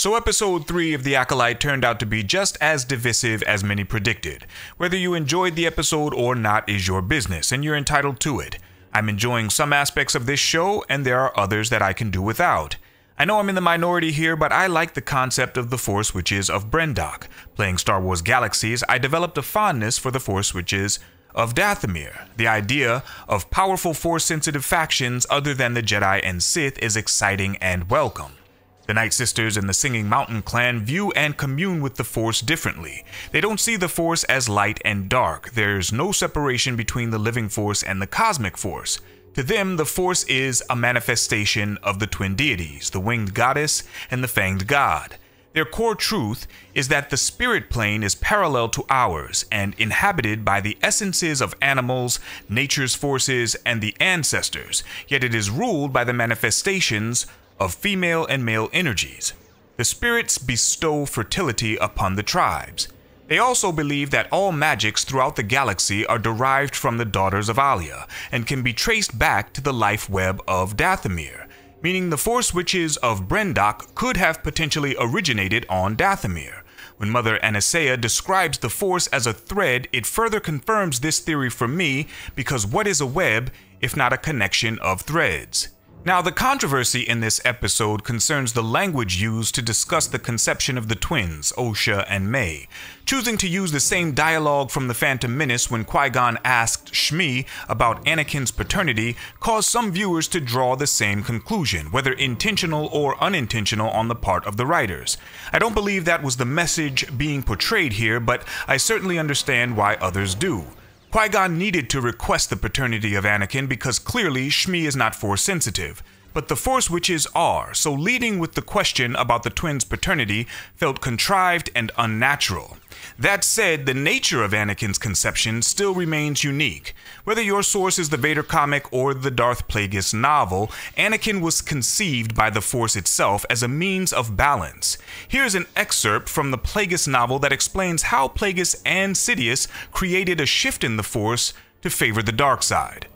So, episode 3 of The Acolyte turned out to be just as divisive as many predicted. Whether you enjoyed the episode or not is your business, and you're entitled to it. I'm enjoying some aspects of this show, and there are others that I can do without. I know I'm in the minority here, but I like the concept of the Force Witches of Brendok. Playing Star Wars Galaxies, I developed a fondness for the Force Witches of Dathomir. The idea of powerful Force sensitive factions other than the Jedi and Sith is exciting and welcome. The Night Sisters and the Singing Mountain clan view and commune with the Force differently. They don't see the Force as light and dark. There's no separation between the living Force and the cosmic Force. To them, the Force is a manifestation of the twin deities, the winged goddess and the fanged god. Their core truth is that the spirit plane is parallel to ours and inhabited by the essences of animals, nature's forces, and the ancestors, yet it is ruled by the manifestations of female and male energies. The spirits bestow fertility upon the tribes. They also believe that all magics throughout the galaxy are derived from the daughters of Allya and can be traced back to the life web of Dathomir, meaning the Force Witches of Brendok could have potentially originated on Dathomir. When Mother Aniseya describes the Force as a thread, it further confirms this theory for me because what is a web if not a connection of threads? Now, the controversy in this episode concerns the language used to discuss the conception of the twins, Osha and Mae. Choosing to use the same dialogue from The Phantom Menace when Qui Gon asked Shmi about Anakin's paternity caused some viewers to draw the same conclusion, whether intentional or unintentional on the part of the writers. I don't believe that was the message being portrayed here, but I certainly understand why others do. Qui Gon needed to request the paternity of Anakin because clearly Shmi is not Force sensitive. But the Force Witches are, so leading with the question about the twins' paternity felt contrived and unnatural. That said, the nature of Anakin's conception still remains unique. Whether your source is the Vader comic or the Darth Plagueis novel, Anakin was conceived by the Force itself as a means of balance. Here's an excerpt from the Plagueis novel that explains how Plagueis and Sidious created a shift in the Force to favor the dark side.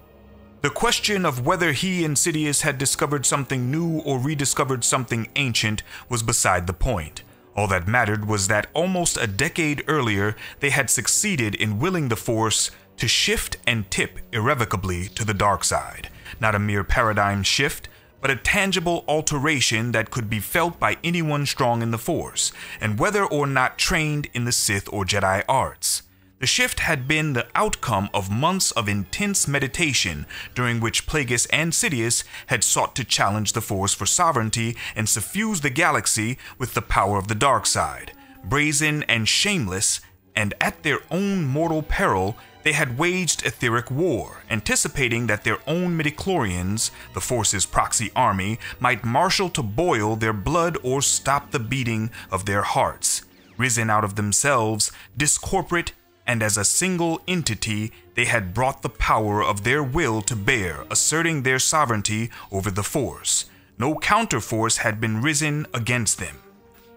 The question of whether he and Sidious had discovered something new or rediscovered something ancient was beside the point. All that mattered was that almost a decade earlier, they had succeeded in willing the Force to shift and tip irrevocably to the dark side. Not a mere paradigm shift, but a tangible alteration that could be felt by anyone strong in the Force, and whether or not trained in the Sith or Jedi arts. The shift had been the outcome of months of intense meditation during which Plagueis and Sidious had sought to challenge the Force for sovereignty and suffuse the galaxy with the power of the dark side. Brazen and shameless, and at their own mortal peril, they had waged etheric war, anticipating that their own midichlorians, the Force's proxy army, might marshal to boil their blood or stop the beating of their hearts. Risen out of themselves, discorporate and as a single entity, they had brought the power of their will to bear, asserting their sovereignty over the Force. No counterforce had been risen against them.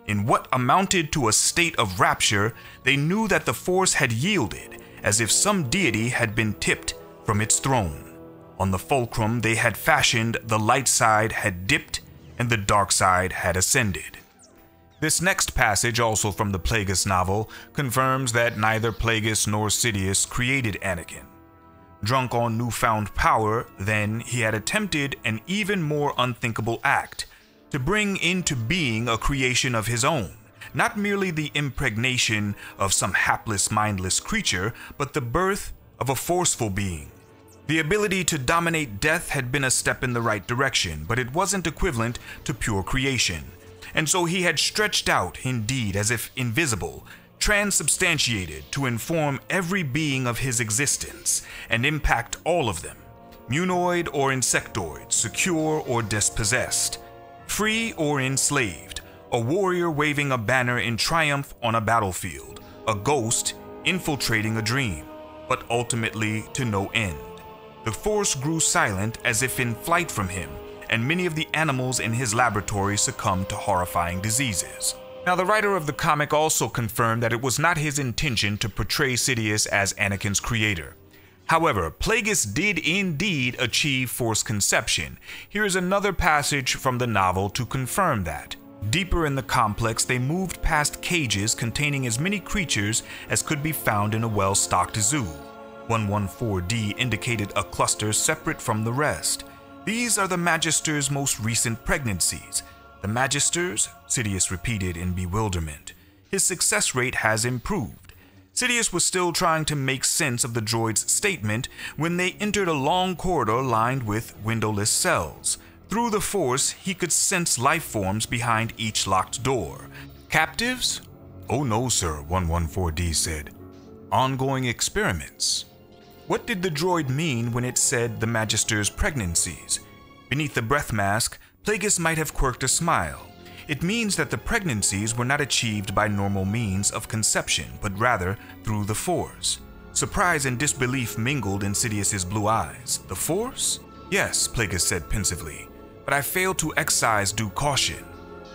In what amounted to a state of rapture, they knew that the Force had yielded, as if some deity had been tipped from its throne. On the fulcrum they had fashioned, the light side had dipped, and the dark side had ascended. This next passage, also from the Plagueis novel, confirms that neither Plagueis nor Sidious created Anakin. Drunk on newfound power, then, he had attempted an even more unthinkable act to bring into being a creation of his own, not merely the impregnation of some hapless, mindless creature, but the birth of a forceful being. The ability to dominate death had been a step in the right direction, but it wasn't equivalent to pure creation and so he had stretched out, indeed, as if invisible, transubstantiated to inform every being of his existence and impact all of them, munoid or insectoid, secure or dispossessed, free or enslaved, a warrior waving a banner in triumph on a battlefield, a ghost infiltrating a dream, but ultimately to no end. The force grew silent as if in flight from him, and many of the animals in his laboratory succumbed to horrifying diseases. Now, the writer of the comic also confirmed that it was not his intention to portray Sidious as Anakin's creator. However, Plagueis did indeed achieve Force conception. Here is another passage from the novel to confirm that. Deeper in the complex, they moved past cages containing as many creatures as could be found in a well stocked zoo. 114D indicated a cluster separate from the rest. These are the Magister's most recent pregnancies. The Magister's? Sidious repeated in bewilderment. His success rate has improved. Sidious was still trying to make sense of the droid's statement when they entered a long corridor lined with windowless cells. Through the force, he could sense life forms behind each locked door. Captives? Oh no, sir, 114D said. Ongoing experiments. What did the droid mean when it said the Magister's pregnancies? Beneath the breath mask, Plagueis might have quirked a smile. It means that the pregnancies were not achieved by normal means of conception, but rather through the Force. Surprise and disbelief mingled in Sidious's blue eyes. The Force? Yes, Plagueis said pensively but I fail to excise due caution.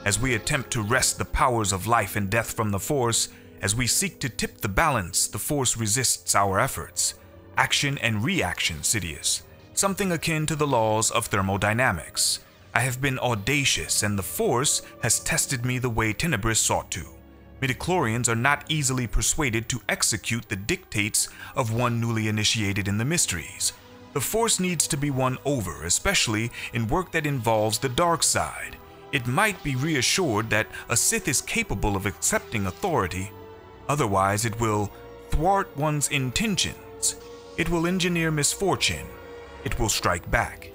As we attempt to wrest the powers of life and death from the Force, as we seek to tip the balance, the Force resists our efforts. Action and reaction, Sidious. Something akin to the laws of thermodynamics. I have been audacious, and the Force has tested me the way Tenebrous sought to. Midichlorians are not easily persuaded to execute the dictates of one newly initiated in the mysteries. The Force needs to be won over, especially in work that involves the dark side. It might be reassured that a Sith is capable of accepting authority, otherwise, it will thwart one's intentions. It will engineer misfortune. It will strike back.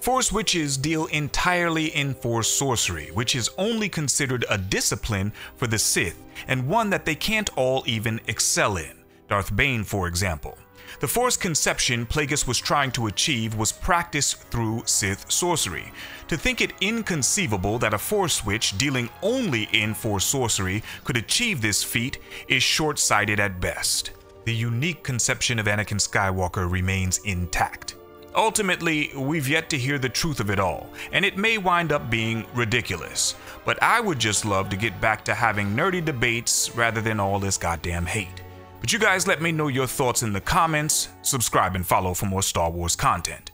Force witches deal entirely in Force sorcery, which is only considered a discipline for the Sith and one that they can't all even excel in. Darth Bane, for example. The Force conception Plagueis was trying to achieve was practiced through Sith sorcery. To think it inconceivable that a Force Witch dealing only in Force sorcery could achieve this feat is short-sighted at best. The unique conception of Anakin Skywalker remains intact. Ultimately, we've yet to hear the truth of it all, and it may wind up being ridiculous. But I would just love to get back to having nerdy debates rather than all this goddamn hate. But you guys let me know your thoughts in the comments, subscribe and follow for more Star Wars content.